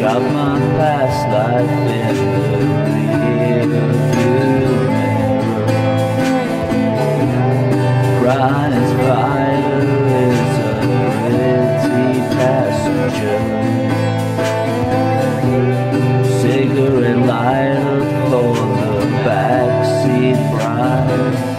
Got my past life in the rearview mirror. Is a pretty passenger. life.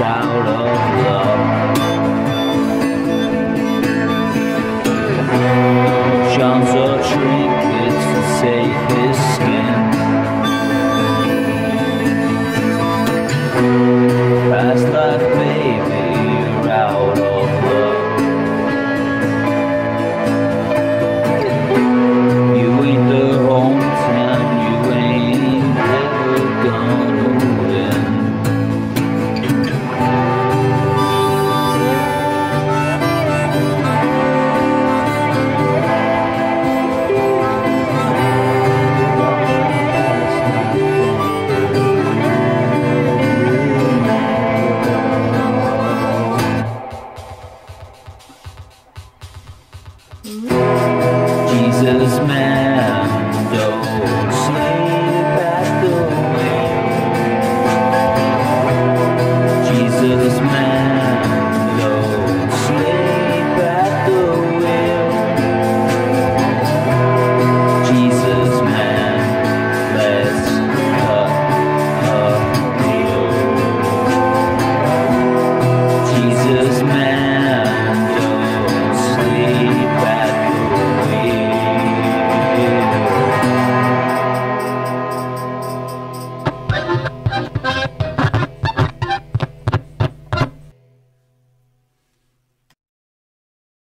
out of love. John's a trinket to save his skin. Jesus man.